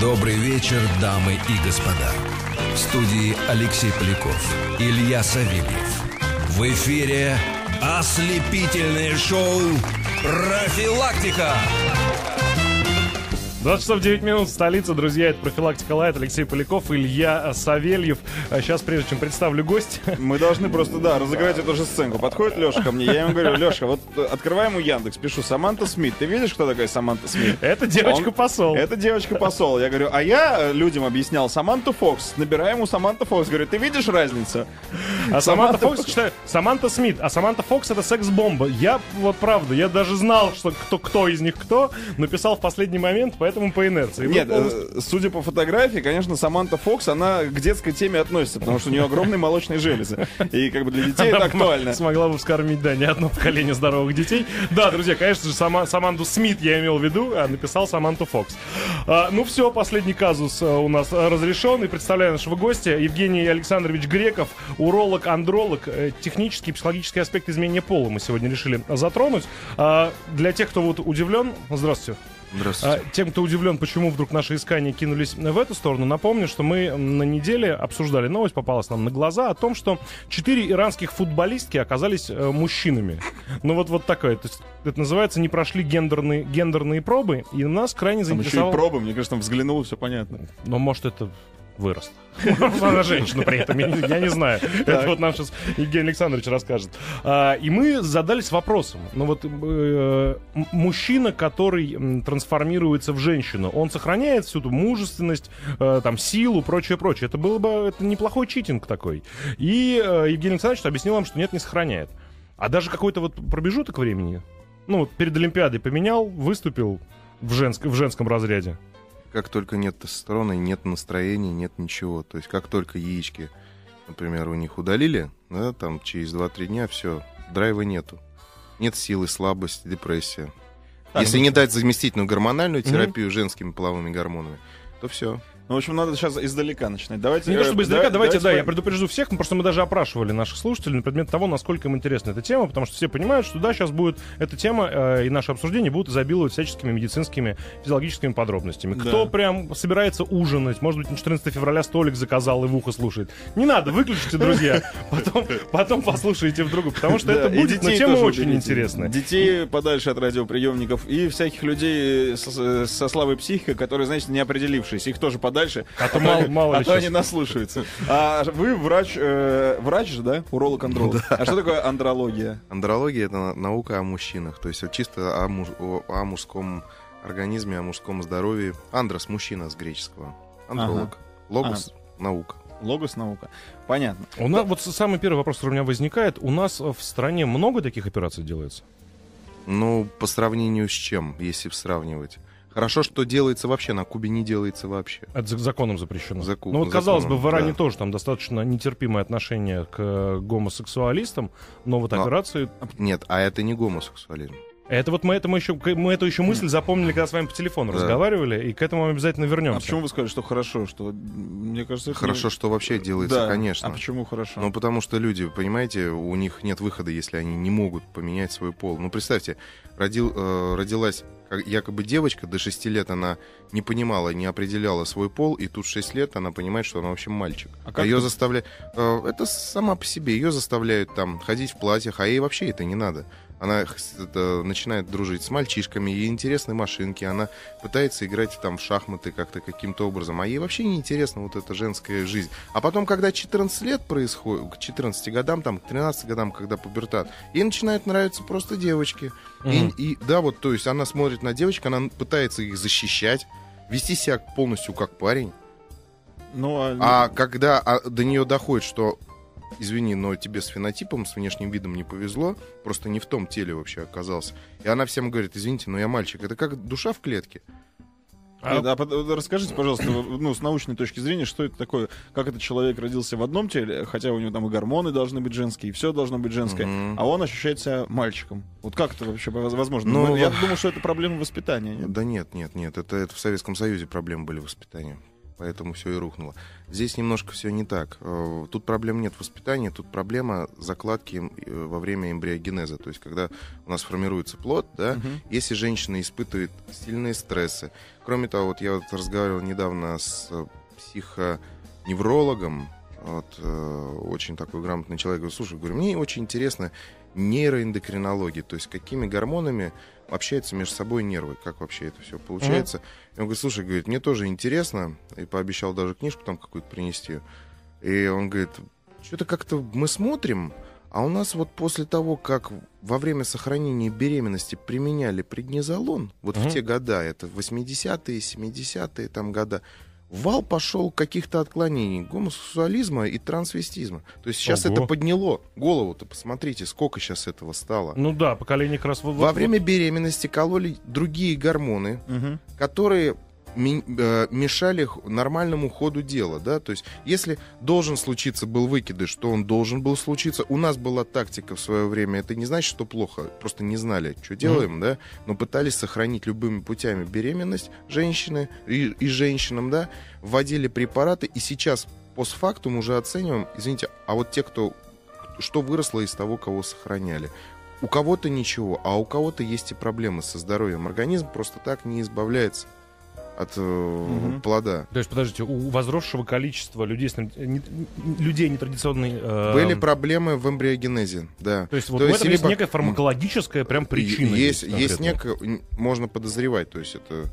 Добрый вечер, дамы и господа. В студии Алексей Поляков, Илья Савельев. В эфире ослепительное шоу «Профилактика». 20 часов 9 минут, столица, друзья, это «Профилактика Лайт», Алексей Поляков, Илья Савельев. А Сейчас, прежде чем представлю гость... Мы должны просто, да, разыграть эту же сценку. Подходит Леша ко мне, я ему говорю, Леша, вот э, открываем у Яндекс, пишу Саманта Смит. Ты видишь, кто такая Саманта Смит? Это девочка-посол. Это девочка-посол. Я говорю, а я э, людям объяснял Саманту Фокс. Набираем у Саманта Фокс. Говорю, ты видишь разницу? А Саманта Фокс, читаю, Саманта Смит, а Саманта Фокс это секс-бомба. Я, вот правда, я даже знал, что кто, кто из них кто, написал в последний момент, поэтому по инерции. Вы Нет, полностью- э, судя по фотографии, конечно, Саманта Фокс, она к детской теме относится, потому что у нее огромные молочные железы. И как бы для детей это Она актуально. Смогла бы вскормить, да, не одно поколение здоровых детей. Да, друзья, конечно же, сама, Саманту Смит я имел в виду, а написал Саманту Фокс. А, ну все, последний казус а, у нас разрешен. И представляю нашего гостя, Евгений Александрович Греков, уролог, андролог, э, технический и психологический аспект изменения пола мы сегодня решили затронуть. А, для тех, кто вот удивлен, здравствуйте. Здравствуйте. А, тем, кто удивлен, почему вдруг наши искания кинулись в эту сторону, напомню, что мы на неделе обсуждали новость, попалась нам на глаза, о том, что четыре иранских футболистки оказались э, мужчинами. Ну вот, вот такое. То есть, это называется «не прошли гендерные, гендерные пробы», и нас крайне Там еще и заинтересовало... пробы, мне кажется, там взглянул, все понятно. Но может это вырост. Она женщина при этом, я не, знаю. Это вот нам сейчас Евгений Александрович расскажет. А, и мы задались вопросом. Ну вот э, мужчина, который трансформируется в женщину, он сохраняет всю ту мужественность, э, там, силу, прочее, прочее. Это было бы это неплохой читинг такой. И э, Евгений Александрович объяснил нам, что нет, не сохраняет. А даже какой-то вот промежуток времени, ну вот перед Олимпиадой поменял, выступил в, женск- в женском разряде. Как только нет тестостерона, нет настроения, нет ничего. То есть как только яички, например, у них удалили, да, там через 2-3 дня все, драйва нету. Нет силы, слабость, депрессия. Так, Если ну- не дать заместительную гормональную терапию женскими половыми гормонами, то все. Ну, в общем, надо сейчас издалека начинать. Давайте, Не то э, чтобы издалека, да- давайте, да, я по- предупрежу всех, ну, просто мы даже опрашивали наших слушателей на предмет того, насколько им интересна эта тема, потому что все понимают, что да, сейчас будет эта тема э, и наше обсуждение будут изобиловать всяческими медицинскими, физиологическими подробностями. Да. Кто прям собирается ужинать, может быть, на 14 февраля столик заказал и в ухо слушает. Не надо, выключите, друзья, потом, потом послушайте в другу, потому что Да, это будет, но тема очень интересная. Детей подальше от радиоприемников и всяких людей со, со слабой психикой, которые, знаете, не определившиеся. Их тоже подальше. А то мало- мало ли а то они наслушаются. А вы врач, э, врач же, да? Уролог-андролог. А что такое андрология? Андрология — это на- наука о мужчинах. То есть вот чисто о, муж- о- о мужском организме, о мужском здоровье. Андрос — мужчина с греческого. Андролог. Логос — наука. Логос наука. Понятно. У нас, вот самый первый вопрос, который у меня возникает, у нас в стране много таких операций делается? Ну, по сравнению с чем, если сравнивать? Хорошо, что делается вообще, на Кубе не делается вообще. Это за- законом запрещено. Заку- ну вот казалось бы, законом, в Иране да. тоже там достаточно нетерпимое отношение к э, гомосексуалистам, но вот Но- операции... Нет, а это не гомосексуализм. Это вот мы, это мы, еще, мы эту еще мысль запомнили, когда с вами по телефону Да. разговаривали, и к этому мы обязательно вернемся. А почему вы сказали, что хорошо? Что, мне кажется, это Хорошо, не- что вообще делается, Да. конечно. А почему хорошо? Ну, потому что люди, понимаете, у них нет выхода, если они не могут поменять свой пол. Ну, представьте, родил, э, родилась якобы девочка, до 6 лет она не понимала, не определяла свой пол, и тут 6 лет она понимает, что она вообще мальчик. А А ее это? заставляют... это сама по себе. Ее заставляют там ходить в платьях, а ей вообще это не надо. Она это, начинает дружить с мальчишками, ей интересны машинки, она пытается играть там в шахматы как-то каким-то образом, а ей вообще не интересна вот эта женская жизнь. А потом, когда 14 лет происходит, к 14 годам, там, к 13 годам, когда пубертат, ей начинают нравиться просто девочки. И, Мгм. и, да, вот, то есть она смотрит на девочек, она пытается их защищать, вести себя полностью как парень. Ну, а- А когда а, до нее доходит, что извини, но тебе с фенотипом, с внешним видом не повезло, просто не в том теле вообще оказался. И она всем говорит, извините, но я мальчик. Это как душа в клетке. А- Нет, а под- расскажите, пожалуйста, ну, с научной точки зрения, что это такое? Как этот человек родился в одном теле, хотя у него там и гормоны должны быть женские, и все должно быть женское, Мгм. а он ощущает себя мальчиком. Вот как это вообще воз- возможно? Ну, Ну, я думаю, что это проблема воспитания. нет? Да нет, нет, нет. Это, это в Советском Союзе проблемы были воспитания. Поэтому все и рухнуло. Здесь немножко все не так. Э, Тут проблем нет в воспитании, тут проблема закладки э, во время эмбриогенеза. То есть, когда у нас формируется плод, да, Мгм. если женщина испытывает сильные стрессы. Кроме того, вот я вот разговаривал недавно с э, психоневрологом, вот, э, очень такой грамотный человек. Говорю, слушай, говорю, мне очень интересно нейроэндокринология, то есть какими гормонами общаются между собой нервы, как вообще это все получается. И он говорит, слушай, говорит, мне тоже интересно, и пообещал даже книжку там какую-то принести. И он говорит, что-то как-то мы смотрим, а у нас вот после того, как во время сохранения беременности применяли преднизолон, вот Мгм. в те года, это 80-е, 70-е там года, вал пошел каких-то отклонений гомосексуализма и трансвестизма. То есть сейчас Ого. это подняло голову-то, посмотрите, сколько сейчас этого стало. Ну да, поколение как раз... Во вот- время беременности кололи другие гормоны, Мгм. которые мешали х- нормальному ходу дела, да, то есть если должен случиться был выкидыш, то он должен был случиться. У нас была тактика в свое время, это не значит, что плохо, просто не знали, что делаем, да, но пытались сохранить любыми путями беременность женщины и, и женщинам, да, вводили препараты, и сейчас постфактум уже оцениваем, извините, а вот те, кто, что выросло из того, кого сохраняли. У кого-то ничего, а у кого-то есть и проблемы со здоровьем. Организм просто так не избавляется от э, Мгм. плода. То есть, подождите, у возросшего количества людей, с, не- не- людей нетрадиционной... э, Были проблемы в эмбриогенезе, да. То есть вот То в есть этом есть либо- некая фармакологическая прям причина. Есть, есть конкретная. некое, н- можно подозревать, то есть это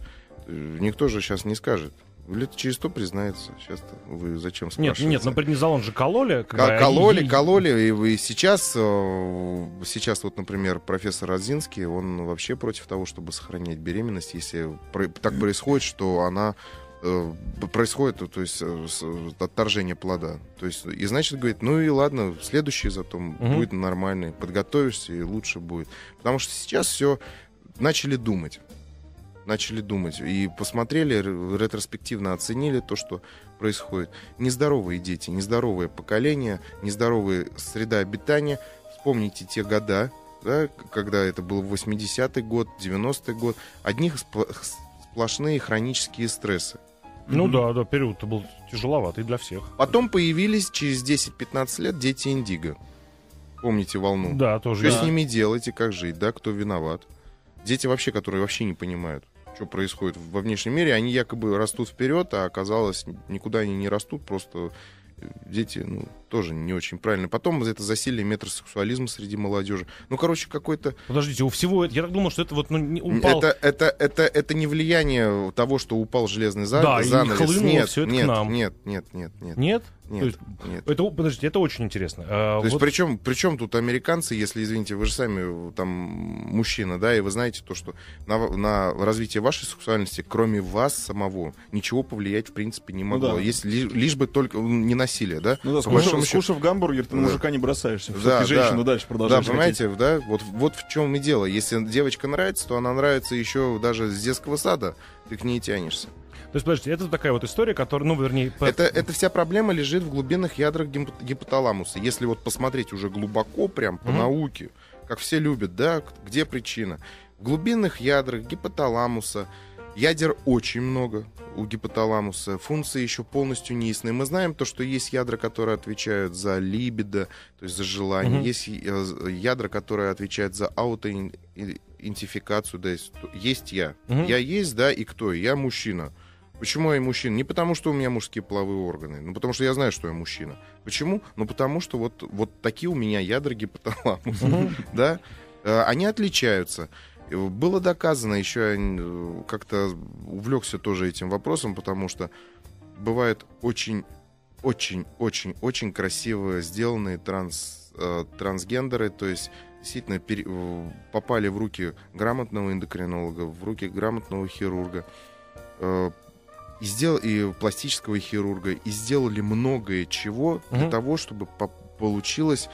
э, никто же сейчас не скажет. Лет через сто признается. Сейчас вы зачем Нет, спрашиваете? нет, но преднизолон же кололи. Ко- когда Кололи, кололи, и сейчас, э, сейчас вот, например, профессор Розинский, он вообще против того, чтобы сохранять беременность, если так происходит, что она э, происходит, то есть э, отторжение плода. То есть, и значит, говорит, ну и ладно, следующий зато Мгм. будет нормальный, подготовишься и лучше будет. Потому что сейчас все начали думать. Начали думать и посмотрели, ретроспективно оценили то, что происходит. Нездоровые дети, нездоровое поколение, нездоровая среда обитания. Вспомните те года, да, когда это был 80-й год, 90-й год. Одних сплошные хронические стрессы. Ну да, да, период был тяжеловатый для всех. Потом появились через 10-15 лет дети Индиго. Помните волну? Да, тоже. Что есть. с ними делать и как жить, да, кто виноват? Дети вообще, которые вообще не понимают, что происходит во внешнем мире, они якобы растут вперед, а оказалось, никуда они не растут, просто э, дети, ну, тоже не очень правильно. Потом это засилие метросексуализма среди молодежи. Ну, короче, какой-то... Подождите, у всего... Я так думал, что это вот ну, не упал... Это, это, это, это не влияние того, что упал железный за... Да, и занавес. хлынуло нет, всё это к нет, нам. нет, нет, нет, нет, Нет? Нет, То есть, нет. Это, подождите, это очень интересно. А, То есть вот- причем, причем тут американцы, если, извините, вы же сами э, там мужчина, да, и вы знаете то, что на, на развитие вашей сексуальности, кроме вас самого, ничего повлиять в принципе не могло. да. Если ли- лишь бы только не насилие, да? Ну да, скушав, счету- скушав гамбургер, ты Да. мужика не бросаешься. Да, Все-таки женщину да. дальше Да, продолжаешь понимаете, да, вот, вот в чем и дело. Если девочка нравится, то она нравится еще даже с детского сада, ты к ней тянешься. То есть, подождите, это такая вот история, которая, ну, вернее... по- Это, это вся проблема лежит в глубинных ядрах гипо- гипоталамуса. Если вот посмотреть уже глубоко, прям по Мгм. науке, как все любят, да, где причина? В глубинных ядрах гипоталамуса ядер очень много у гипоталамуса. Функции еще полностью неясны. Мы знаем то, что есть ядра, которые отвечают за либидо, то есть за желание. Мгм. Есть э, ядра, которые отвечают за аутоидентификацию. Да, есть, есть я. Мгм. Я есть, да, и кто? Я мужчина. Почему я мужчина? Не потому, что у меня мужские половые органы, ну потому что я знаю, что я мужчина. Почему? Ну потому что вот, вот такие у меня ядра гипоталамуса, Мгм. да? Э, Они отличаются. Было доказано, еще я э, как-то увлекся тоже этим вопросом, потому что бывают очень, очень, очень, очень красиво сделанные транс, э, трансгендеры, то есть действительно пере- попали в руки грамотного эндокринолога, в руки грамотного хирурга, э, и, сделал, и пластического хирурга, и сделали многое чего для Мгм. того, чтобы по- получилось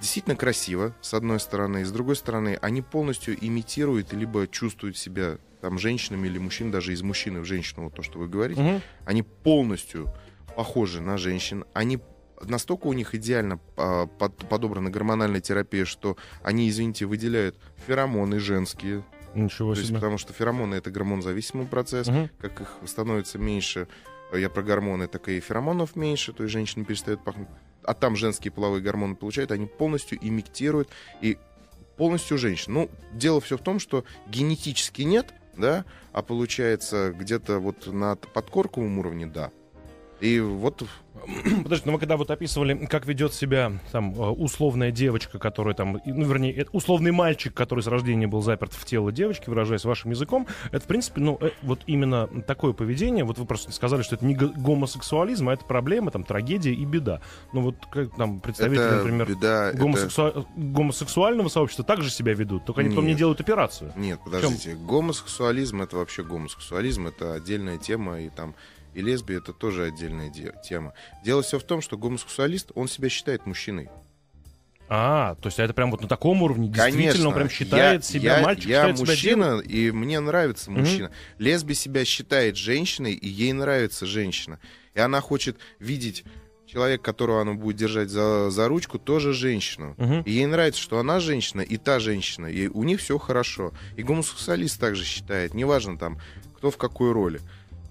действительно красиво, с одной стороны, и с другой стороны, они полностью имитируют, либо чувствуют себя там женщинами или мужчин, даже из мужчины в женщину, вот то, что вы говорите, Мгм. они полностью похожи на женщин, они настолько у них идеально а, под- подобрана гормональная терапия, что они, извините, выделяют феромоны женские, Ничего то есть, потому что феромоны это гормонзависимый процесс, Мгм. как их становится меньше, я про гормоны, так и феромонов меньше, то есть женщины перестают пахнуть. А там женские половые гормоны получают, они полностью имитируют и полностью женщин. Ну, дело все в том, что генетически нет, да, а получается где-то вот на подкорковом уровне, да. И вот Подожди, но мы когда вот описывали, как ведет себя там э, условная девочка, которая там, ну, вернее, э, условный мальчик, который с рождения был заперт в тело девочки, выражаясь вашим языком, это, в принципе, ну, э, вот именно такое поведение, вот вы просто сказали, что это не гомосексуализм, а это проблема, там, трагедия и беда. Ну, вот как там представители, Это например, беда, гомосексу- гомосексуального сообщества также себя ведут, только они потом не Нет. делают операцию. Нет, подождите. Гомосексуализм это вообще гомосексуализм, это отдельная тема, и там и лесбия это тоже отдельная де- тема. Дело все в том, что гомосексуалист, он себя считает мужчиной. А, то есть это прям вот на таком уровне, действительно, он прям считает я, себя, я, мальчик я считает себя мужчина, и мне нравится мужчина. Лесби себя считает женщиной, и ей нравится женщина. И она хочет видеть человека, которого она будет держать за, за ручку, тоже женщину. Мгм. И ей нравится, что она женщина, и та женщина, и у них все хорошо. И гомосексуалист также считает, неважно там, кто в какой роли.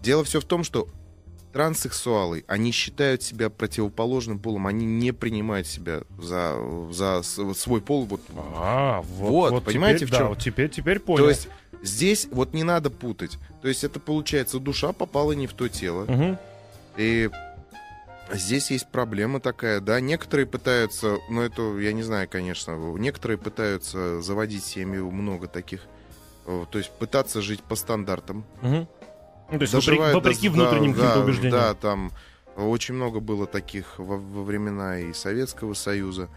Дело все в том, что транссексуалы, они считают себя противоположным полом, они не принимают себя за, за свой пол. Вот. А, вот, Вот, понимаете, теперь, в да, чем? вот теперь, теперь понял. То есть здесь вот не надо путать. То есть это получается, душа попала не в то тело. Мгм. И здесь есть проблема такая, да, некоторые пытаются, ну это я не знаю, конечно, некоторые пытаются заводить семьи, много таких, э, то есть пытаться жить по стандартам. Мгм. Ну, то есть вопреки, Доживают до- вопреки да, внутренним да, каким-то убеждениям. Да, там очень много было таких во, во времена и Советского Союза.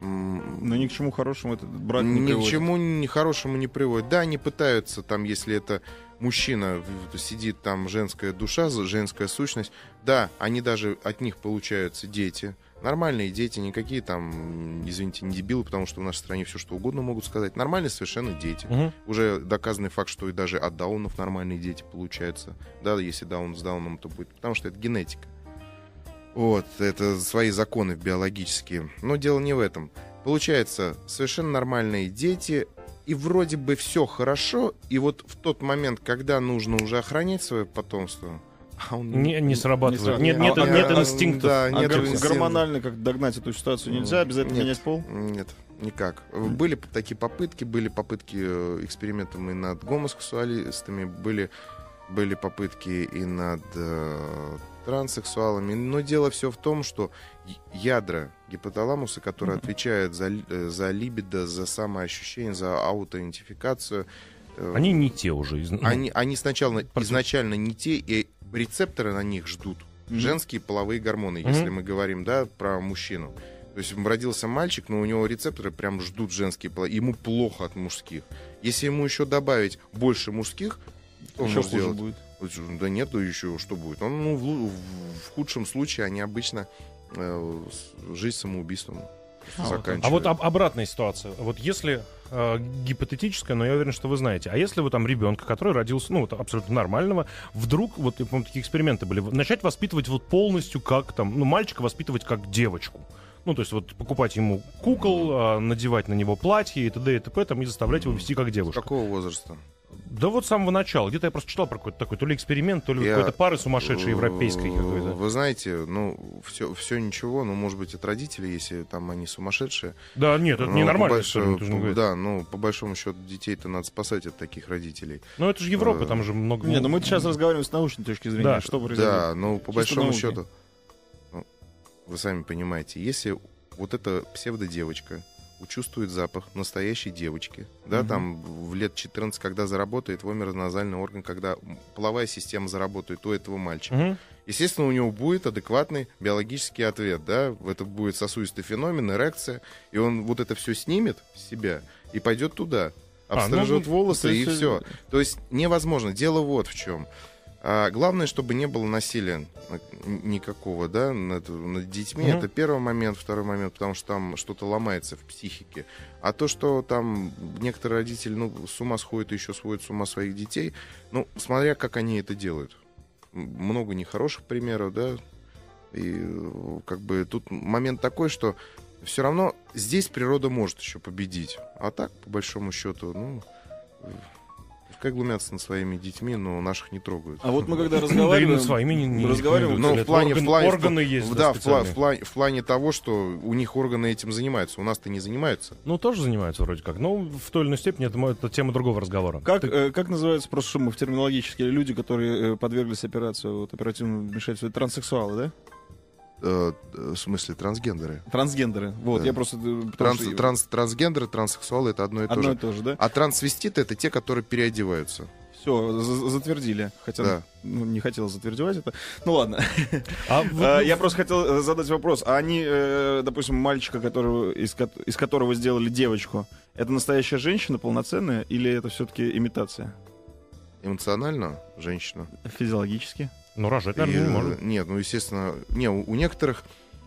Но ни к чему хорошему этот брак не ни к приводит. чему ни хорошему не приводит. Да, они пытаются, там, если это мужчина, сидит там женская душа, женская сущность, да, они даже от них получаются дети. Нормальные дети, никакие там, извините, не дебилы, потому что в нашей стране все что угодно могут сказать. Нормальные совершенно дети. Мгм. Уже доказанный факт, что и даже от даунов нормальные дети получаются. Да, если даун с дауном, то будет. Потому что это генетика. Вот, это свои законы биологические. Но дело не в этом. Получается, совершенно нормальные дети, и вроде бы все хорошо, и вот в тот момент, когда нужно уже охранять свое потомство, а он Не, не срабатывает. сра- нет, нет, а- нет а- инстинктов. Да, А нет гор- инстинктов. гормонально как догнать эту ситуацию нельзя, обязательно Нет. менять пол? Нет, никак. Были такие попытки, были попытки э, экспериментами над гомосексуалистами, были, были попытки и над э, транссексуалами. Но дело все в том, что ядра гипоталамуса, которые отвечают за, э, за либидо, за самоощущение, за аутоидентификацию, Они не те уже. из- ну, они, они сначала изначально не те, и рецепторы на них ждут. Мгм. Женские половые гормоны, Мгм. если мы говорим, да, про мужчину. То есть родился мальчик, но у него рецепторы прям ждут женские половые. Ему плохо от мужских. Если ему еще добавить больше мужских, он Еще хуже будет. Да нет, да еще что будет? Он, ну, в, в- худшем случае они обычно э, жизнь самоубийством заканчивают. А вот об- обратная ситуация. Вот если э, гипотетическая, но я уверен, что вы знаете. А если вы там ребенка, который родился, ну, вот абсолютно нормального, вдруг, вот, я помню, такие эксперименты были, начать воспитывать вот полностью как там, ну, мальчика воспитывать как девочку. Ну, то есть вот покупать ему кукол, а, надевать на него платье и т.д. и т.п. Там, и заставлять его вести как С девушку. какого возраста? Да вот с самого начала. Где-то я просто читал про какой-то такой, то ли эксперимент, то ли Я- какой-то пары сумасшедшей европейской Э, какой-то. Вы знаете, ну, все, все ничего, ну, может быть, от родителей, если там они сумасшедшие. Да, нет, это Ну, больш- не по- говорит. Да, ну, по большому счету, детей-то надо спасать от таких родителей. Но это же Европа, Э, там же много... Не, ну мы сейчас разговариваем с научной точки зрения. Да. Что произойдет? Да, ну, по Чисто большому науки. счету, ну, вы сами понимаете, если вот эта псевдодевочка чувствует запах настоящей девочки, да, Мгм. там в лет 14, когда заработает вомероназальный орган, когда половая система заработает у этого мальчика, Мгм. естественно, у него будет адекватный биологический ответ, да, это будет сосудистый феномен, эрекция, и он вот это все снимет с себя и пойдет туда, А, ну, обстрижет волосы и э, все. То есть невозможно. Дело вот в чем. А, главное, чтобы не было насилия на- никакого, да, над, над детьми. Мгм. Это первый момент, второй момент, потому что там что-то ломается в психике. А то, что там некоторые родители, ну, с ума сходят и еще сводят с ума своих детей, ну, смотря как они это делают. Много нехороших примеров, да, и э, как бы тут момент такой, что все равно здесь природа может еще победить. А так, по большому счету, ну, Пускай глумятся над своими детьми, но наших не трогают. А вот мы когда Да разговариваем... над своими не, не разговариваем. Но в плане, орган- в плане, органы есть. в, да, в, пла- в плане, в плане того, что у них органы этим занимаются, у нас-то не занимаются. Ну, тоже занимаются вроде как. Но в той или иной степени это, это тема другого разговора. Как, Ты- э, как называются, просто чтобы мы в терминологически, люди, которые э, подверглись операции, вот, оперативному вмешательству, это транссексуалы, да? Э, э, в смысле, трансгендеры. Трансгендеры. Вот, Да. я просто... э, Транс, что- транс- трансгендеры, транссексуалы это одно и то Одно и же. то же, да? А трансвеститы это те, которые переодеваются. Все, затвердили. Хотя Да. ну, не хотел затвердевать это. Ну ладно. А в- А, Я просто хотел задать вопрос. А они, допустим, мальчика, которого, из, из которого сделали девочку, это настоящая женщина полноценная или это все-таки имитация? Эмоционально женщина. Физиологически? Ну, рожать, И, наверное, не э, может. Нет, ну, естественно, не, у, у некоторых,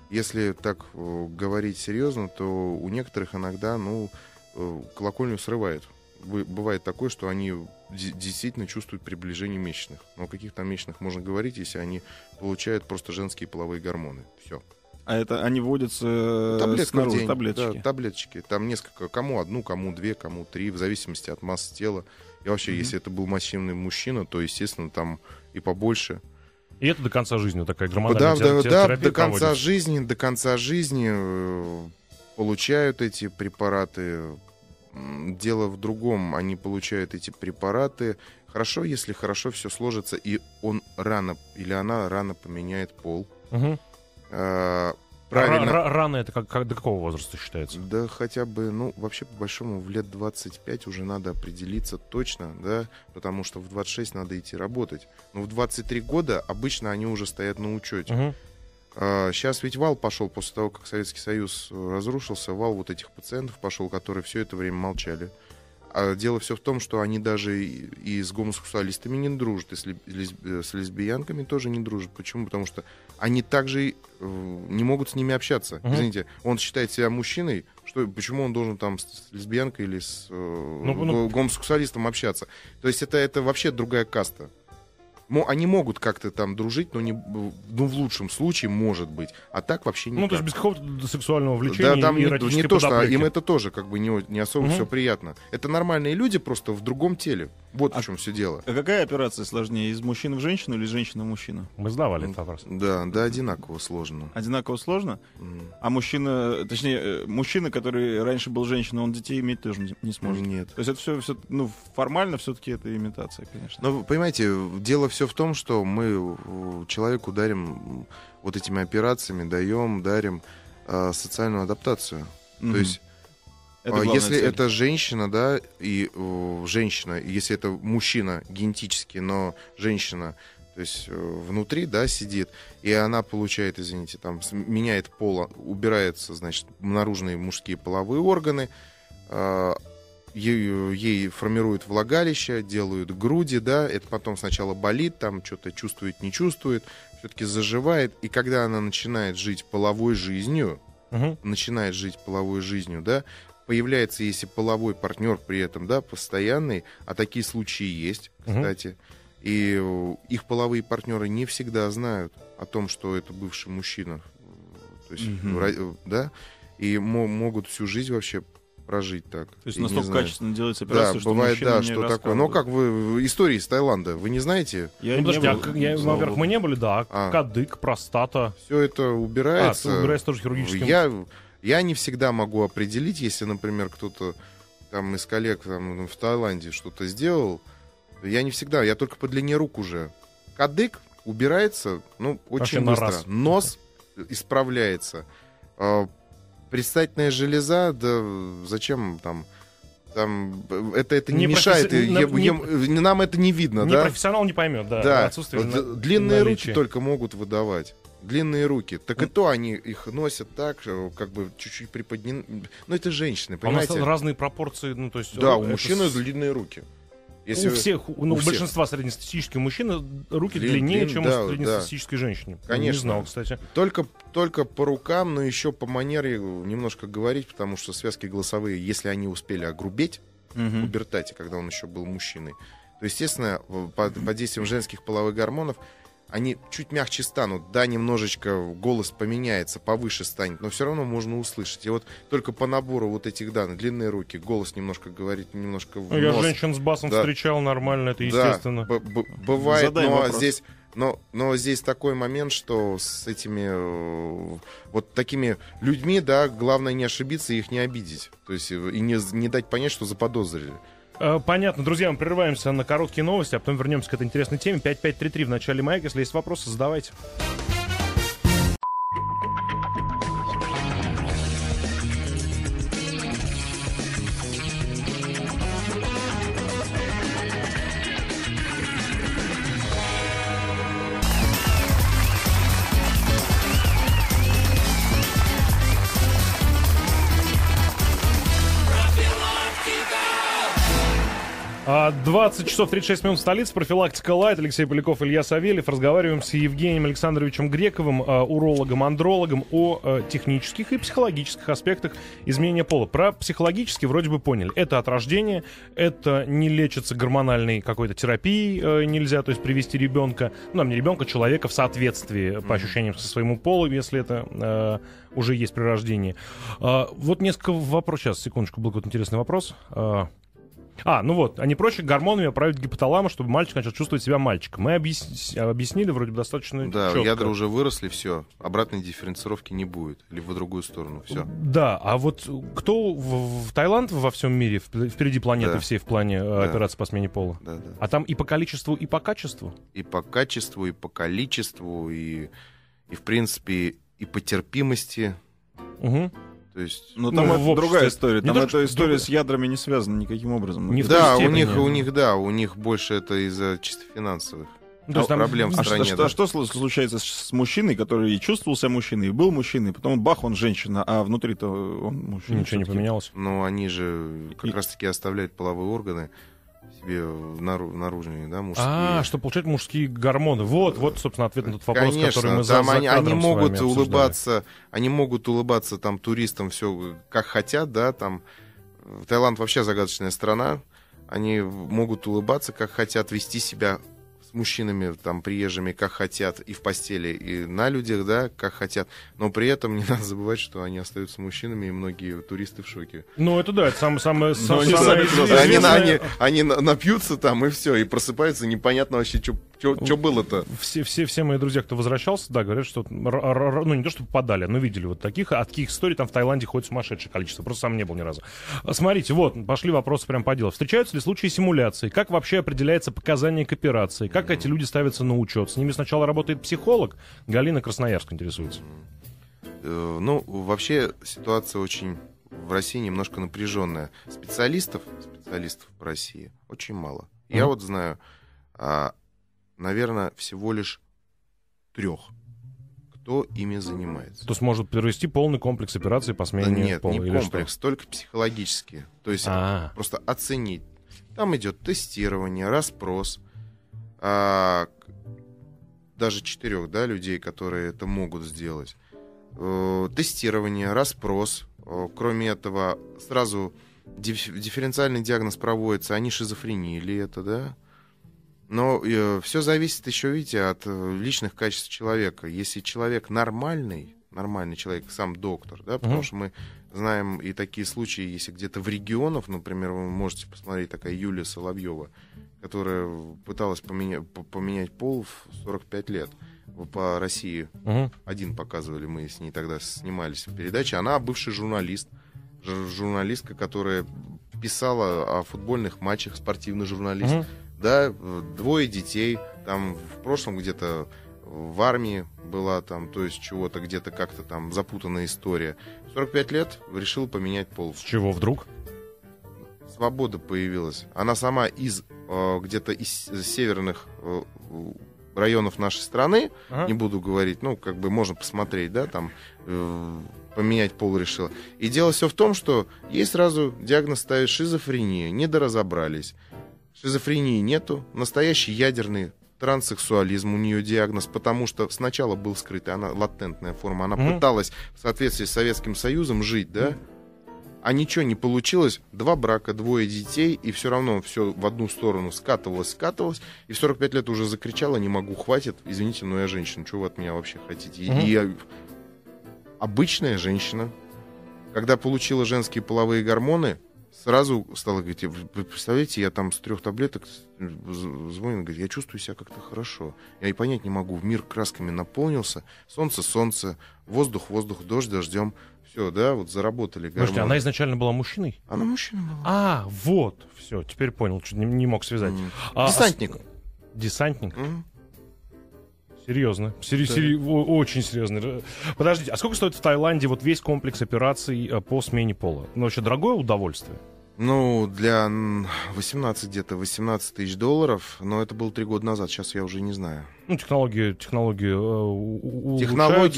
если так э, говорить серьезно, то у некоторых иногда, ну, э, колокольню срывает. Бы- Бывает такое, что они де- действительно чувствуют приближение месячных. Но о каких там месячных можно говорить, если они получают просто женские половые гормоны. Все. А это они вводятся Таблетка снаружи, день. таблеточки. Да, таблеточки. Там несколько, кому одну, кому две, кому три, в зависимости от массы тела. И вообще, Мгм. если это был массивный мужчина, то, естественно, там и побольше. И это до конца жизни такая Да, гормональная да, те- те- да, терапия до конца проводится. жизни, до конца жизни э, получают эти препараты. Дело в другом, они получают эти препараты. Хорошо, если хорошо все сложится, и он рано или она рано поменяет пол. Мгм. А, Правильно. ра- Рано это как, как- до какого возраста считается? Да хотя бы, ну, вообще, по большому, в лет 25 уже надо определиться точно, да, потому что в 26 надо идти работать. Но в 23 года обычно они уже стоят на учете. Мгм. сейчас ведь вал пошел после того, как Советский Союз э, разрушился, вал вот этих пациентов пошел, которые все это время молчали. А дело все в том, что они даже и, и с гомосексуалистами не дружат, и с, лесби- лесб- э, с лесбиянками тоже не дружат. Почему? Потому что они также э, не могут с ними общаться. Мгм. Извините, он считает себя мужчиной, что, почему он должен там с, с лесбиянкой или с э, ну- го- гомосексуалистом общаться? То есть это, это вообще другая каста. Они могут как-то там дружить, но не, ну, в лучшем случае, может быть. А так вообще не Ну, то есть без какого-то сексуального влечения да, там и не, не то, что а им это тоже как бы не, не особо Мгм. все приятно. Это нормальные люди просто в другом теле. Вот А- в чем все дело. А какая операция сложнее, из мужчины в женщину или из женщины в мужчину? Мы задавали этот вопрос. Да, да, одинаково сложно. Одинаково сложно? М, А мужчина, точнее, э, мужчина, который раньше был женщиной, он детей иметь тоже не- не сможет. Нет. То есть это все, все ну, формально все-таки это имитация, конечно. Но вы понимаете, дело все в том, что мы э, человеку дарим вот этими операциями, даем, дарим э, социальную адаптацию. Мгм. То есть Это А если цель. это женщина, да, и э, женщина, если это мужчина генетически, но женщина, то есть э, внутри, да, сидит, и она получает, извините, там, меняет пол, убираются, значит, наружные мужские половые органы, э, ей, ей формируют влагалище, делают груди, да, это потом сначала болит, там что-то чувствует, не чувствует, все-таки заживает, и когда она начинает жить половой жизнью, Мгм. начинает жить половой жизнью, да, появляется, если половой партнер при этом, да, постоянный, а такие случаи есть, кстати, и э, их половые партнеры не всегда знают о том, что это бывший мужчина, то есть, э, да, и мо- могут всю жизнь вообще прожить так. То есть не настолько качественно делается Да, операция, что бывает, да, не что такое. Но как вы в истории из Таиланда, вы не знаете, Я Ну, не подожди, а был, как- я- во-первых, мы не были, да. А. Кадык, простата. все это А, убирается. ты убираешь тоже хирургическим. Я, я не всегда могу определить, если, например, кто-то там из коллег там, в Таиланде что-то сделал, я не всегда, я только по длине рук уже. Кадык убирается, ну, Вообще очень на быстро. раз. Нос исправляется. А, Предстательная железа, да зачем там... Там, это, это не, Не мешает, професси- е- не- е- нам это не видно, Не да? профессионал не поймет, да. Да, Отсутствие э, длинные наличия. руки только могут выдавать. Длинные руки. Так и Ну. то они их носят так, э, как бы чуть-чуть приподнены. Ну, это женщины, А у нас понимаете? разные пропорции, ну, то есть... Да, э, у это мужчины с- длинные руки. У всех, у- ну, у у всех. большинства среднестатистических мужчин руки Длин- длиннее, длин- чем да, у среднестатистической женщины. Конечно. Не знал, кстати. Только, только по рукам, но еще по манере немножко говорить, потому что связки голосовые, если они успели огрубеть в Мгм. пубертате, когда он еще был мужчиной, то, естественно, в- под, под действием женских половых гормонов они чуть мягче станут, да, немножечко голос поменяется, повыше станет, но все равно можно услышать. И вот только по набору вот этих данных, длинные руки, голос немножко говорит, немножко в Ну, Я нос. женщин с басом Да. встречал нормально, это Да, естественно. б- б- бывает, Задай но вопрос. здесь, но, но здесь такой момент, что с этими э, вот такими людьми, да, главное не ошибиться и их не обидеть. То есть э, и не, не дать понять, что заподозрили. Э, Понятно, друзья, мы прерываемся на короткие новости, а потом вернемся к этой интересной теме. 5533 в начале маяка. Если есть вопросы, задавайте. 20 часов 36 минут в столице. Профилактика Лайт. Алексей Поляков, Илья Савельев. Разговариваем с Евгением Александровичем Грековым, а, урологом, андрологом, о а, технических и психологических аспектах изменения пола. Про психологически вроде бы поняли. Это от рождения, это не лечится гормональной какой-то терапией э, нельзя, то есть привести ребенка, ну, там не ребенка, человека в соответствии по ощущениям со своему полу, если это э, уже есть при рождении. А, вот несколько вопросов. Сейчас, секундочку, был какой-то интересный вопрос. А, ну вот, не проще гормонами оправить гипоталаму, чтобы мальчик начал чувствовать себя мальчиком. Мы объяс- объяснили вроде бы достаточно Да, чётко. ядра уже выросли, все, обратной дифференцировки не будет. Или в другую сторону, все. Да, а вот кто в, в Таиланд во всем мире вп- впереди планеты Да. всей в плане э, Да. операций по смене пола? Да, да. А там и по количеству, и по качеству? И по качеству, и по количеству, и, и в принципе, и по терпимости. Угу. То есть... Но Ну, там в это другая обществе. история. Не Там то, эта история другая. с ядрами не связана никаким образом. Не Да, у них, у них, да, у них больше это из-за чисто финансовых. Ну, то есть там- проблем в А стране. что, да. а что слу- случается с, мужчиной, который и чувствовал себя мужчиной, и был мужчиной, потом бах, он женщина, а внутри-то он мужчина. Ничего не поменялось. Но они же как И- раз-таки оставляют половые органы себе наружные, да, мужские. А, что получать мужские гормоны. Вот, вот, собственно, ответ на тот вопрос, Конечно, который мы за, там за они, они кадром с могут улыбаться, они могут улыбаться там туристам все как хотят, да, там Таиланд вообще загадочная страна, они могут улыбаться как хотят, вести себя с мужчинами там приезжими как хотят и в постели и на людях, да, как хотят, но при этом не надо забывать, что они остаются мужчинами и многие туристы в шоке. Ну, это да, это самое, самое, они самое известное- Они, они, они на- напьются там и все, и просыпаются непонятно вообще, что было-то. Все, все, все мои друзья, кто возвращался, да, говорят, что ну не то, что попадали, но видели вот таких, а таких историй там в Таиланде ходит сумасшедшее количество, просто сам не был ни разу. А, Смотрите, вот, пошли вопросы прям по делу. Встречаются ли случаи симуляции? Как вообще определяется показания к операции? Как эти люди ставятся на учет? С ними сначала работает психолог? Галина Красноярск интересуется. Э, Ну, вообще ситуация очень в России немножко напряженная. Специалистов, специалистов в России очень мало. Я Мгм. вот знаю, а, наверное, всего лишь трех, кто ими занимается. То есть может провести полный комплекс операций по Да смене нет, пола не или комплекс, только психологические. То есть что? А, просто оценить. Там идет тестирование, расспрос. а, даже четырех, да, людей, которые это могут сделать. Э, тестирование, расспрос. Э, Кроме этого, сразу диф- дифференциальный диагноз проводится, не шизофрения или это, да? Но все зависит еще, видите, от э, личных качеств человека. Если человек нормальный, нормальный человек, сам доктор, да, потому Мгм. что мы знаем и такие случаи, если где-то в регионах, например, вы можете посмотреть, такая Юлия Соловьева, которая пыталась поменя- по- поменять пол в 45 лет. По России мгм. один показывали, мы с ней тогда снимались в передаче. Она бывший журналист, журналистка, которая писала о футбольных матчах, спортивный журналист. Мгм. Да, двое детей, там в прошлом где-то в армии была там, то есть чего-то где-то как-то там запутанная история. В 45 лет решил поменять пол. С чего вдруг? Свобода появилась. Она сама из э, где-то из северных э, районов нашей страны, Ага. не буду говорить, ну, как бы можно посмотреть, да, там, э, поменять пол решила. И дело все в том, что ей сразу диагноз ставит шизофрения, недоразобрались. Шизофрении нету, настоящий ядерный транссексуализм у нее диагноз, потому что сначала был скрытый, она латентная форма, она Мгм. пыталась в соответствии с Советским Союзом жить, да, А ничего не получилось. Два брака, двое детей, и все равно все в одну сторону скатывалось, скатывалось. И в 45 лет уже закричала, не могу, хватит. Извините, но я женщина, что вы от меня вообще хотите? И, Мгм. и я- обычная женщина, когда получила женские половые гормоны, сразу стала говорить, вы представляете, я там с трех таблеток з- звонит, говорит, я чувствую себя как-то хорошо. Я и понять не могу, мир красками наполнился, солнце, солнце, воздух, воздух, дождь, дождем. Все, да, вот заработали гормоны. Подожди, она изначально была мужчиной? Она мужчина была. А, вот, все, теперь понял, чуть не, не мог связать. М. А, Десантник. а Десантник? М. Серьезно. Сери- Да. сери- очень серьезно. Подождите, а сколько стоит в Таиланде вот весь комплекс операций э, по смене пола? Ну, вообще дорогое удовольствие? Ну, для м, 18 где-то 18 тысяч долларов, но это было три года назад, сейчас я уже не знаю. Ну, технологии, технологии,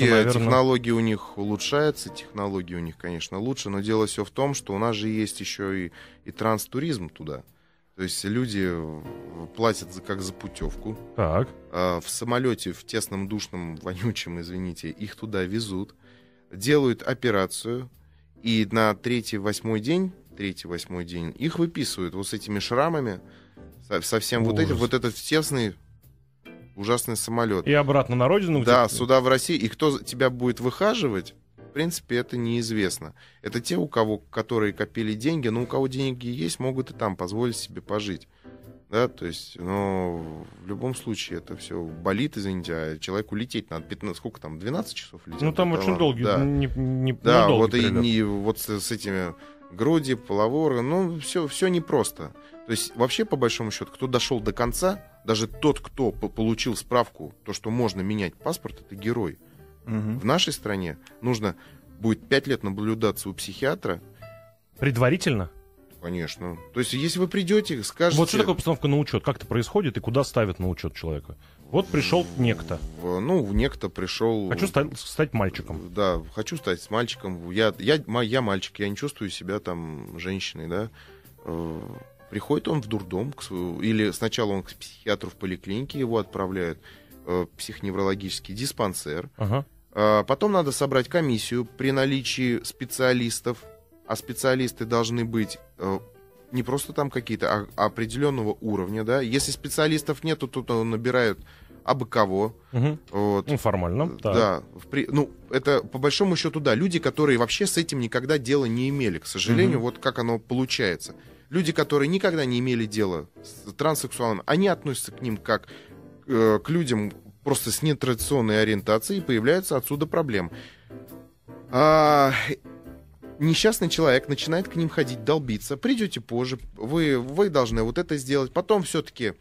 э, наверное. технологии у них улучшаются, технологии у них, конечно, лучше, но дело все в том, что у нас же есть еще и, и транстуризм туда. То есть люди э, платят за, как за путевку. Так. А в самолете, в тесном, душном, вонючем, извините, их туда везут, делают операцию, и на третий-восьмой день, третий-восьмой день, их выписывают вот с этими шрамами, со- совсем вот эти, Ужас. вот этот тесный, ужасный самолет. И обратно на родину? Да, сюда в России. И кто тебя будет выхаживать, в принципе, это неизвестно. Это те, у кого, которые копили деньги, но у кого деньги есть, могут и там позволить себе пожить. Да, то есть, но в любом случае это все болит, извините, а человеку лететь надо 15, сколько там, 12 часов лететь? Ну, там очень долгий, Да, не, не- да долгий вот, и, не, вот с, с этими груди, половой орган, ну, все, все непросто. То есть, вообще, по большому счету, кто дошел до конца, даже тот, кто по- получил справку, то, что можно менять паспорт, это герой. Мгм. В нашей стране нужно будет 5 лет наблюдаться у психиатра, Предварительно? конечно. То есть, если вы придете, скажете... Вот что такое постановка на учет? Как это происходит и куда ставят на учет человека? Вот пришел некто. в- ну, некто пришел... Хочу стать, стать мальчиком. Да, хочу стать мальчиком. Я, я, я мальчик, я не чувствую себя там женщиной, да. Э, Приходит он в дурдом, к своему- или сначала он к психиатру в поликлинике, его отправляют э, психоневрологический диспансер. Ага. Потом надо собрать комиссию при наличии специалистов, а специалисты должны быть э, не просто там какие-то, а определенного уровня, да. Если специалистов нету, то, то набирают абы кого. Мгм. Вот. Ну, формально. так. Да, при- ну, это по большому счету, да, люди, которые вообще с этим никогда дела не имели, к сожалению, Мгм. вот как оно получается. Люди, которые никогда не имели дела с транссексуалом, они относятся к ним как э, к людям просто с нетрадиционной ориентацией, и появляются отсюда проблемы. А, несчастный человек начинает к ним ходить, долбиться. Придете позже, вы, вы должны вот это сделать. Потом все-таки,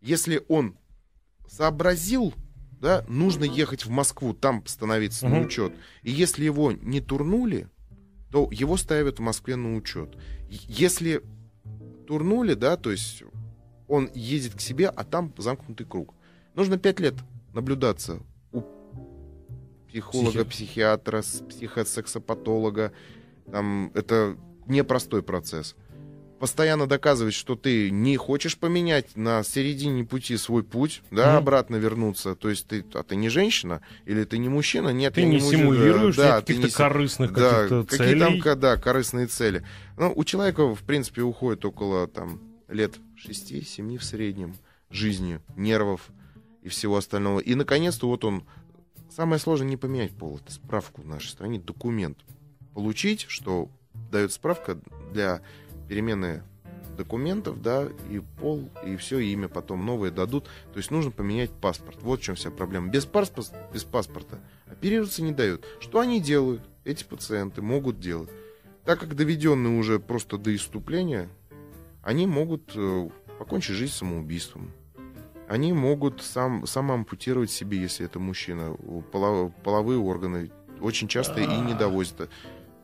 если он сообразил, да, нужно ехать в Москву, там становиться на Мгм. учет. И если его не турнули, то его ставят в Москве на учет. Если турнули, да, то есть он едет к себе, а там замкнутый круг. Нужно пять лет наблюдаться у психолога, Психи- психиатра, психосексопатолога. Там это непростой процесс. Постоянно доказывать, что ты не хочешь поменять на середине пути свой путь, да, Мгм. обратно вернуться. То есть ты, а ты не женщина или ты не мужчина? Нет, Ты я не мужчина. симулируешь да, ты каких-то не корыстных да, каких-то какие целей. там, ка- да, корыстные цели. Ну, у человека, в принципе, уходит около там лет 6-7 в среднем жизни, нервов и всего остального. И, наконец-то, вот он... Самое сложное не поменять пол. Это справку в нашей стране, документ. Получить, что дает справка для перемены документов, да, и пол, и все, и имя потом новое дадут. То есть нужно поменять паспорт. Вот в чем вся проблема. Без, паспорта, без паспорта оперироваться не дают. Что они делают? Эти пациенты могут делать. Так как доведенные уже просто до иступления, они могут э, покончить жизнь самоубийством. Они могут сам, самоампутировать себе, если это мужчина, у- поло- половые органы. Очень часто и не довозят.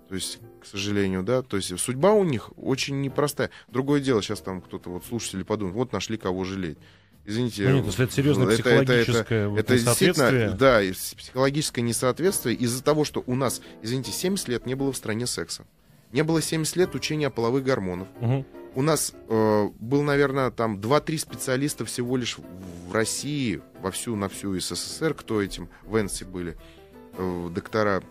То есть, к сожалению, да, то есть судьба у них очень непростая. Другое дело, сейчас там кто-то, вот слушатели подумают, вот нашли кого жалеть. Извините. Ну, нет, если это серьезное это- это- психологическое вот это действительно, да, психологическое несоответствие из-за того, что у нас, извините, 70 лет не было в стране секса. Не было 70 лет учения о половых гормонах. Мгм. У нас э, был, наверное, там 2-3 специалиста всего лишь в России, во всю, на всю СССР, кто этим в Энсе были, э, доктора,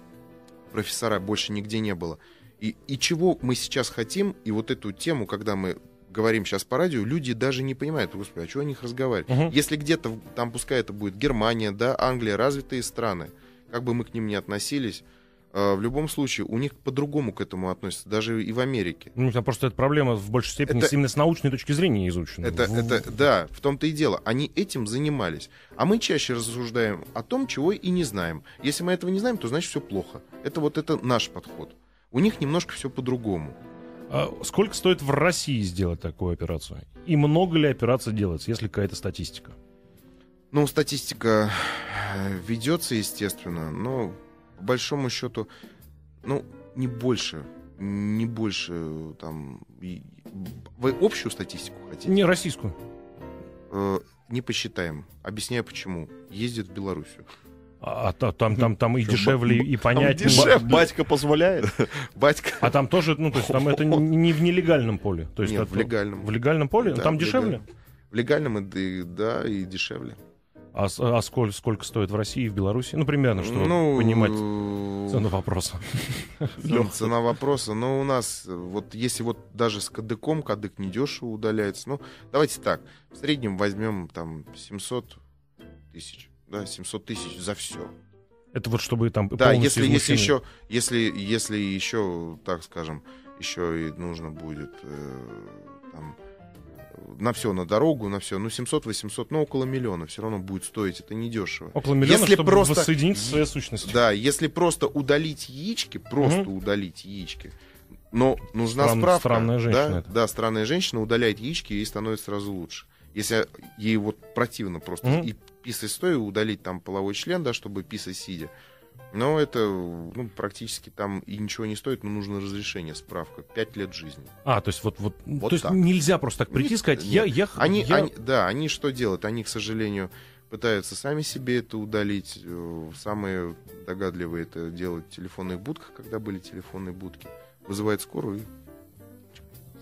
профессора, больше нигде не было. И, и чего мы сейчас хотим, и вот эту тему, когда мы говорим сейчас по радио, люди даже не понимают, господи, а что о них разговаривать? Мгм. Если где-то, там пускай это будет Германия, да, Англия, развитые страны, как бы мы к ним ни относились, в любом случае у них по-другому к этому относятся, даже и в Америке. Ну, там просто эта проблема в большей степени Это- именно с научной точки зрения изучена. Это, В- это, да, в том-то и дело. Они этим занимались. А мы чаще рассуждаем о том, чего и не знаем. Если мы этого не знаем, то значит все плохо. Это вот это наш подход. У них немножко все по-другому. А сколько стоит в России сделать такую операцию? И много ли операций делается, если какая-то статистика? Ну, статистика э, ведется, естественно, но по большому счету, ну, не больше, не больше там... и- Вы общую статистику хотите? Не российскую. Э, Не посчитаем. Объясняю почему. Ездит в Белоруссию. А, а та- там, там, там и дешевле, и понятнее. Ба- Батька позволяет. Батька. А там тоже, ну, то есть там это не в нелегальном поле. То есть Нет, это- в легальном. В легальном поле? Да, там в дешевле? легальном. В легальном, и- да, и дешевле. А, а сколько, сколько стоит в России и в Беларуси? Ну, примерно, чтобы ну, понимать цену вопроса. цена- вопроса. Но у нас, э, вот если вот даже с кадыком, кадык недешево удаляется. Ну, давайте так. В среднем возьмем там 700 тысяч. Да, 700 тысяч за все. Это вот чтобы там Да, если, если еще, если, если еще, так скажем, еще и нужно будет э, там, на все, на дорогу, на все, ну 700-800, ну около миллиона все равно будет стоить, это недешево. Около миллиона, если чтобы просто- воссоединиться со своей сущностью. Да, если просто удалить яички, просто Мгм. удалить яички, но нужна Стран- справка. странная женщина да, это. да, странная женщина удаляет яички, ей становится сразу лучше. Если ей вот противно просто Мгм. и писать стоя, удалить там половой член, да, чтобы писать сидя, но это ну, практически там и ничего не стоит, но нужно разрешение, справка. Пять лет жизни. А, то есть вот, вот, Вот то есть так. нельзя просто так прийти и сказать, нет. я, Они, я- они- да, они что делают? Они, к сожалению, пытаются сами себе это удалить. Э, Самые догадливые это делают в телефонных будках, когда были телефонные будки. Вызывают скорую и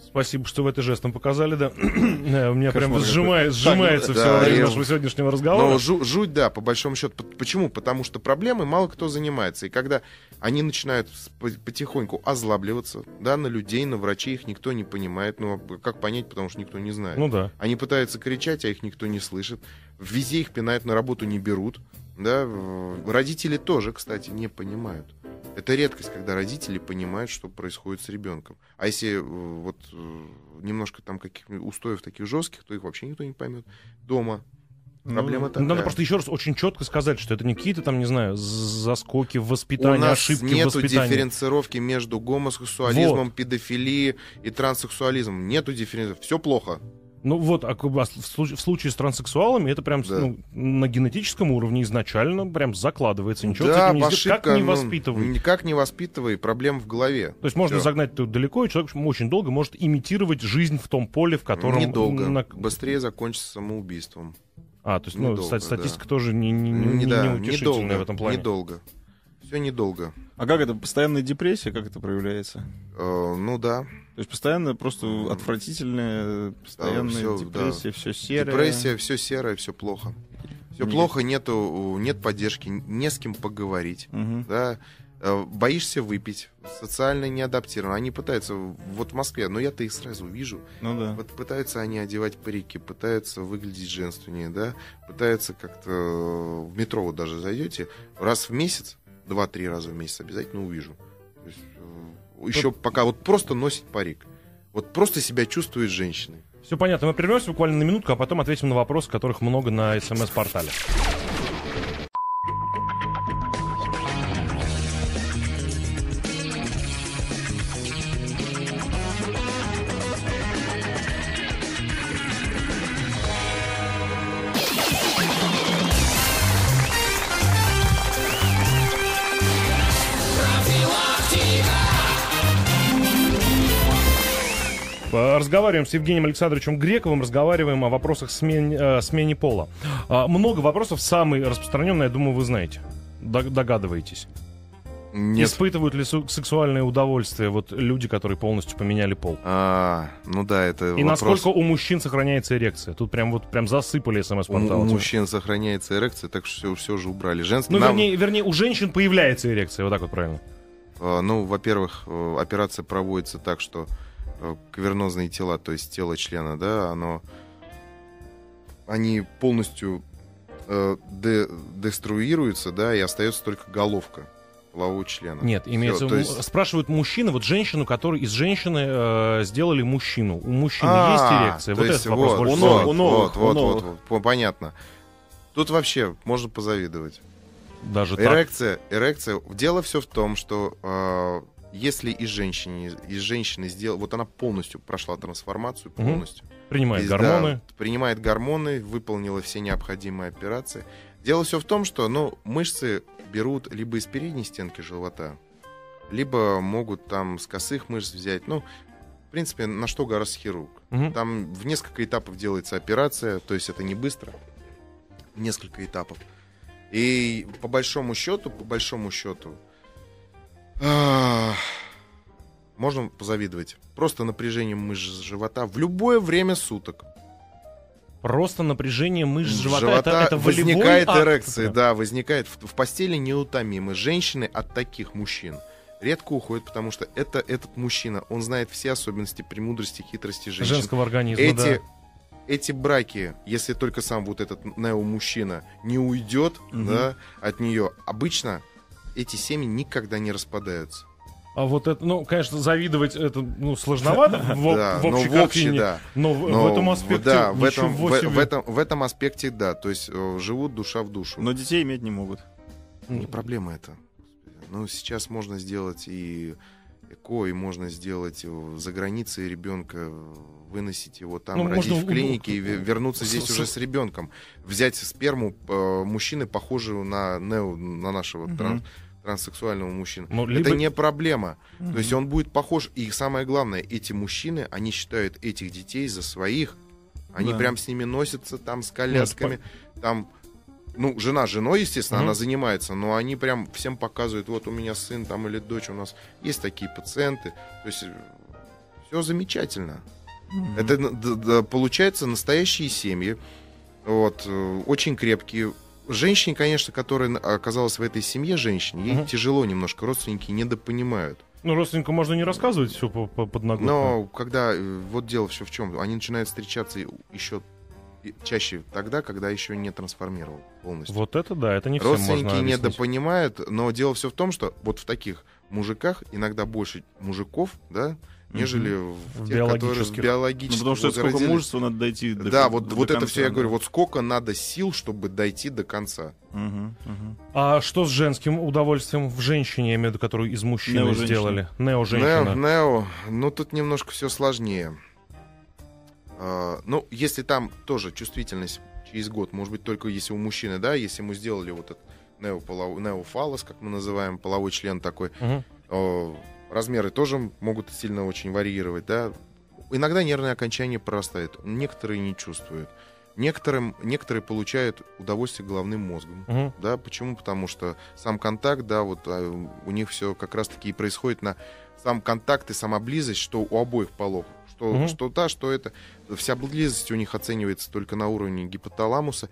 Спасибо, что вы это жестом показали, да. Э, У меня прям сжимает- сжимается все да, во время нашего сегодняшнего разговора. Но жу- жуть, да, по большому счету. Почему? Потому что проблемы мало кто занимается. И когда они начинают потихоньку озлабливаться, да, на людей, на врачей, их никто не понимает. Ну, а как понять, потому что никто не знает. Ну да. Они пытаются кричать, а их никто не слышит. Везде их пинают, на работу не берут. Да? в- Родители тоже, кстати, не понимают. Это редкость, когда родители понимают, что происходит с ребенком. А если э, вот э, немножко там каких устоев таких жестких, то их вообще никто не поймет. Дома проблема Ну, такая. Надо просто еще раз очень четко сказать, что это не какие-то там, не знаю, заскоки в У воспитании, нас ошибки в нету воспитании. дифференцировки между гомосексуализмом, педофилией и транссексуализмом. Нету дифференцировки. Все плохо. Ну вот, а а в, случае, в случае с транссексуалами это прям Да. ну, на генетическом уровне изначально прям закладывается. Ничего с да, этим не ошибка, Как не ну, воспитывай. Никак не воспитывай, проблем в голове. То есть можно Всё. загнать тут далеко, и человек очень долго может имитировать жизнь в том поле, в котором... Недолго. на- Быстрее закончится самоубийством. А, то есть, ну, Недолго, ста- статистика да. тоже не, не, не- Не- да, неутешительная недолго, в этом плане. Недолго. Все недолго. А как это? Постоянная депрессия, как это проявляется? Э, ну да. То есть постоянно просто отвратительная, постоянная всё, депрессия, все серое. Депрессия, все серое, все плохо. Все Не- плохо, нету, нет поддержки, не с кем поговорить. Мгм. Да, Э, боишься выпить, социально не адаптирован. Они пытаются, вот в Москве, но я-то их сразу вижу, Ну да. вот пытаются они одевать парики, пытаются выглядеть женственнее, да, пытаются как-то э, в метро вот даже зайдете, раз в месяц, два-три раза в месяц обязательно увижу. То есть, э, еще пока вот просто носит парик, вот просто себя чувствует женщиной. Все понятно. Мы прервемся буквально на минутку, а потом ответим на вопросы, которых много на смс-портале. Разговариваем с Евгением Александровичем Грековым, разговариваем о вопросах смен- э, смене пола. А, Много вопросов, самый распространенный, я думаю, вы знаете. Дог- Догадываетесь. Нет. Испытывают ли су- сексуальное удовольствие вот люди, которые полностью поменяли пол? А, ну да, это И вопрос. насколько у мужчин сохраняется эрекция? Тут прям вот прям засыпали У, смс-портал. у мужчин сохраняется эрекция, так что все, все же убрали. Женский Ну, нам- вернее, вернее, у женщин появляется эрекция, вот так вот правильно. Э, Ну, во-первых, э, операция проводится так, что э, кавернозные тела, то есть тело члена, да, оно, они полностью э, де- деструируются, да, и остается только головка полового члена. Нет, имеется в- есть- спрашивают мужчины, вот женщину, которую из женщины э, сделали мужчину. У мужчины А, есть эрекция? то Вот есть этот вопрос вот, больше всего. вот, у новых, вот, у вот, вот, вот, понятно. Тут вообще можно позавидовать. Даже так. Эрекция, эрекция. Дело все в том, что э, если из женщины, из женщины сделал, вот она полностью прошла трансформацию, полностью. Принимает То есть, гормоны. да, принимает гормоны, выполнила все необходимые операции. Дело все в том, что ну, мышцы берут либо из передней стенки живота, либо могут там с косых мышц взять. Ну, в принципе, на что гораздо хирург. Мгм. Там в несколько этапов делается операция, то есть это не быстро, несколько этапов. И по большому счету, по большому счету, можно позавидовать. Просто напряжением мышц живота в любое время суток. Просто напряжение мышц живота. Живота это, это возникает акт эрекция, да, возникает в, в постели неутомимы. Женщины от таких мужчин редко уходят, потому что это этот мужчина, он знает все особенности, премудрости, хитрости женщин. Женского организма, эти, да. эти браки, если только сам вот этот нео-мужчина не уйдет Мгм. да, от нее, обычно эти семьи никогда не распадаются. А вот это, ну, конечно, завидовать это, ну, сложновато в, Да, в но общей в общей, картине. да. Но, в, Но в этом аспекте да, в этом, в, в этом, в этом аспекте, да. То есть э, живут душа в душу. Но детей иметь не могут. Не проблема это. Ну, сейчас можно сделать и ЭКО, и можно сделать э, за границей ребенка, выносить его там, Ну, родить можно, в клинике и ну, ве- вернуться с- здесь с- уже с ребенком. Взять сперму э, мужчины, похожего на нео, на нашего Мгм. тран- транссексуального мужчину. Ну, либо- Это не проблема. Мгм. То есть он будет похож. И самое главное, эти мужчины, они считают этих детей за своих. Они Да. прям с ними носятся там с колясками. Там, ну, жена с женой, естественно, Мгм. она занимается, но они прям всем показывают, вот у меня сын там или дочь, у нас есть такие пациенты. То есть все замечательно. Мгм. Это н- д- д- получается настоящие семьи, вот, э, очень крепкие. Женщине, конечно, которая оказалась в этой семье, женщине, ей Мгм. тяжело немножко, родственники недопонимают. Ну, родственнику можно не рассказывать все по, по подноготно. Но когда, э, вот дело все в чем, они начинают встречаться еще чаще тогда, когда еще не трансформировал полностью. Вот это да, это не всем Родственники можно недопонимают, но дело все в том, что вот в таких мужиках иногда больше мужиков, да, нежели в, В тех, которые в биологических. Ну, потому что сколько возродились. мужества надо дойти до Да, вот, до вот это конца, все я да. говорю, вот сколько надо сил, чтобы дойти до конца. Мгм, мгм. А что с женским удовольствием в женщине, я имею в виду, которую из мужчины Нео-женщина. сделали? Нео, Нео-женщина. Нео, ну тут немножко все сложнее. А, ну, если там тоже чувствительность через год, может быть, только если у мужчины, да, если ему сделали вот этот неополов- неофалос, как мы называем, половой член такой, Мгм. Э, размеры тоже могут сильно очень варьировать, да. Иногда нервное окончание прорастает, некоторые не чувствуют. Некоторым, некоторые получают удовольствие головным мозгом. Мгм. Да, почему? Потому что сам контакт, да, вот а, у них все как раз-таки и происходит на сам контакт и сама близость, что у обоих полов. Что, Мгм. что та, что это. Вся близость у них оценивается только на уровне гипоталамуса.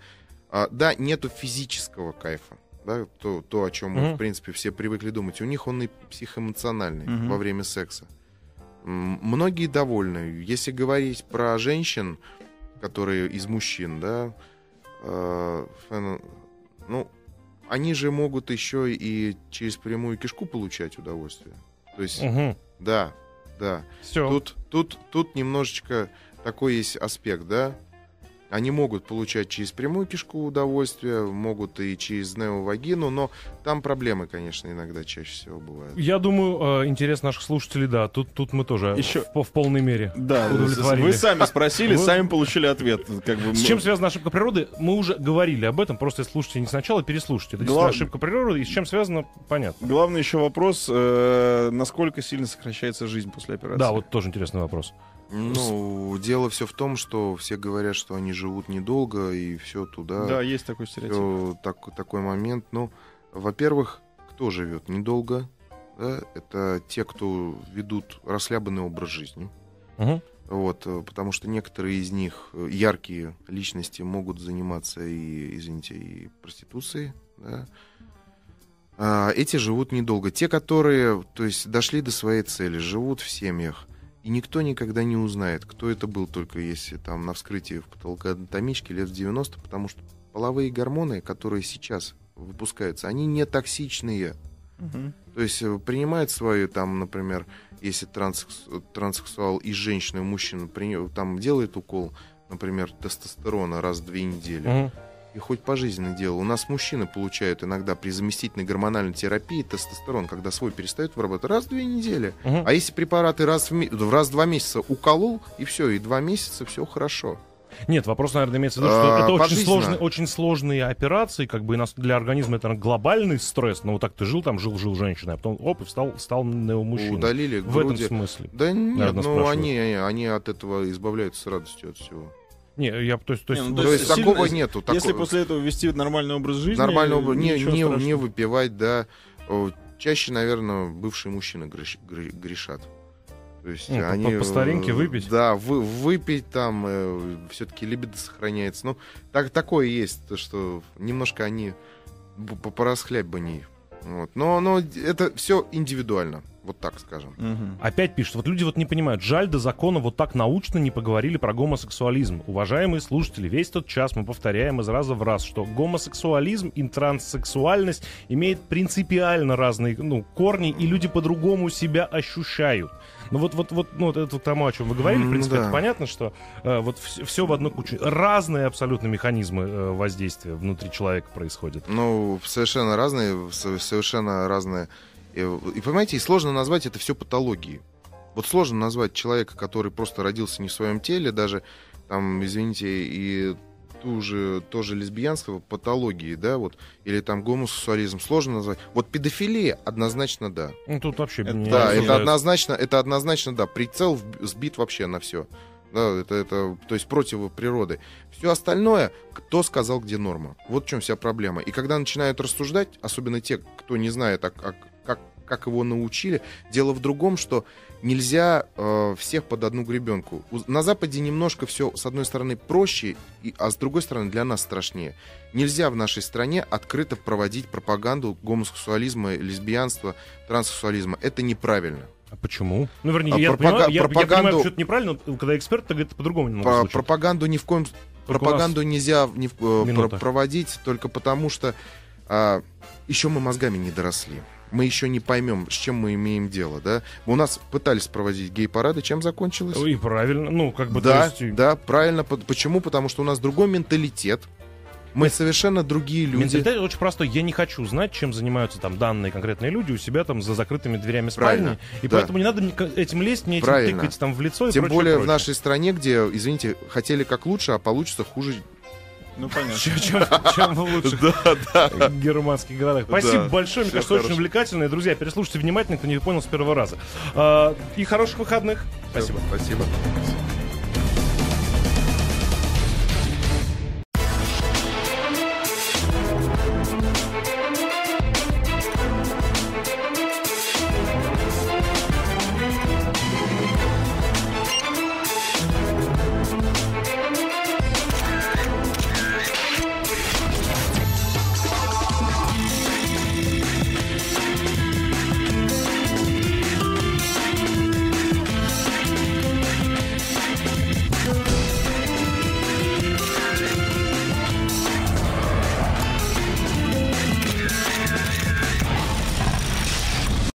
А, да, нету физического кайфа. Да, то, то, о чем мы, Мгм. в принципе, все привыкли думать. У них он и психоэмоциональный Мгм. во время секса. Многие довольны. Если говорить про женщин, которые из мужчин, да, э, ну, они же могут еще и через прямую кишку получать удовольствие. То есть, Мгм. да, да. Все. Тут, тут, тут немножечко такой есть аспект, да. Они могут получать через прямую кишку удовольствие, могут и через неовагину, но там проблемы, конечно, иногда чаще всего бывают. Я думаю, э, интерес наших слушателей, да, тут, тут мы тоже Еще- в, в полной мере. Да, Удовлетворили. вы сами спросили, Вы- сами получили ответ. Как бы С чем связана ошибка природы? Мы уже говорили об этом, просто если слушайте не сначала, переслушайте. Это Глав- ошибка природы, и с чем связано, понятно. Главный еще вопрос, э, насколько сильно сокращается жизнь после операции. Да, вот тоже интересный вопрос. Ну, дело все в том, что все говорят, что они живут недолго, и все туда. Да, есть такой стереотип. Так- такой момент. Ну, во-первых, кто живет недолго? Да? Это те, кто ведут расслабленный образ жизни. Мгм. Вот, э, потому что некоторые из них, э, яркие личности, могут заниматься и, извините, и проституцией, да. а, эти живут недолго. Те, которые, то есть, дошли до своей цели, живут в семьях, и никто никогда не узнает, кто это был, только если там на вскрытии в патологоанатомичке лет в 90, потому что половые гормоны, которые сейчас выпускаются, они не токсичные. Мгм. То есть э, принимает свою, там, например, если транссекс- транссексуал и женщина, и мужчина при- там делает укол, например, тестостерона раз в две недели, Мгм. И хоть пожизненно делал. У нас мужчины получают иногда при заместительной гормональной терапии тестостерон, когда свой перестает вырабатывать раз в две недели. Мгм. А если препараты раз в, в раз в два месяца уколол, и все, и два месяца все хорошо. Нет, вопрос, наверное, имеется в виду, что А, это очень, сложные, очень сложные операции, как бы для организма это глобальный стресс. Ну, вот так ты жил там, жил, жил женщиной, а потом, оп, и стал, стал мужчиной. Удалили В этом груди. смысле. Да нет, наверное, ну спрашивают. они, они от этого избавляются с радостью от всего. Не, я, то есть, то есть, Не, ну, То, То есть, сильно- такого нету. Если такого- после этого вести нормальный образ жизни... нормального обра- не, не, страшного. не выпивать, да. Чаще, наверное, бывшие мужчины греш- гре- грешат. То есть Ну, по- они... по- по старинке э, выпить? Да, вы, выпить там, все-таки либидо сохраняется. Ну, так, такое есть, то, что немножко они по- порасхлябанней. Вот. Но, но это все индивидуально, вот так скажем. Мгм. Опять пишет, вот люди вот не понимают, жаль, до закона вот так научно не поговорили про гомосексуализм. Уважаемые слушатели, весь тот час мы повторяем из раза в раз, что гомосексуализм и транссексуальность имеют принципиально разные ну, корни, и люди по-другому себя ощущают. Ну вот, вот, вот, ну, вот это тому, о чем вы говорили, в Ну принципе, да. это понятно, что э, вот все, в одну кучу. Разные абсолютно механизмы э, воздействия внутри человека происходят. Ну, совершенно разные, со- совершенно разные. И, и понимаете, и сложно назвать это все патологией. Вот сложно назвать человека, который просто родился не в своем теле, даже там, извините, и ту же, тоже лесбиянство патологии, да, вот, или там гомосексуализм, сложно назвать. Вот педофилия однозначно да. Ну, тут вообще Это- не Да, это однозначно, это однозначно да. Прицел сбит вообще на все. Да, это, это, то есть против природы. Все остальное, кто сказал, где норма. Вот в чем вся проблема. И когда начинают рассуждать, особенно те, кто не знает, а, а как, его научили, дело в другом, что нельзя э, всех под одну гребенку. У- На Западе немножко все, с одной стороны, проще, и, а с другой стороны, для нас страшнее. Нельзя в нашей стране открыто проводить пропаганду гомосексуализма, лесбиянства, транссексуализма. Это неправильно. А почему? Ну, вернее, А я, пропага- понимаю, я, я пропаганду- понимаю, что это неправильно, но когда эксперт, то говорит по-другому немного звучит. пропаганду ни в коем Только пропаганду нельзя ни в- э, Минута. про- проводить только потому, что а, еще мы мозгами не доросли. Мы еще не поймем, с чем мы имеем дело, да? У нас пытались проводить гей-парады, чем закончилось? И правильно, ну, как бы, да, есть... да, правильно. По- Почему? Потому что у нас другой менталитет. Мы совершенно другие люди. Менталитет очень простой. Я не хочу знать, чем занимаются там данные конкретные люди у себя там за закрытыми дверями спальни. Правильно, И да. поэтому не надо этим лезть, мне этим Правильно. тыкать там в лицо и Тем прочее, более в прочее. нашей стране, где, извините, хотели как лучше, а получится хуже. Ну, понятно. Чем, чем в лучших германских городах. Спасибо Да, большое, мне кажется, очень увлекательно. Друзья, переслушайте внимательно, кто не понял с первого раза. А, И хороших выходных. Спасибо. Спасибо.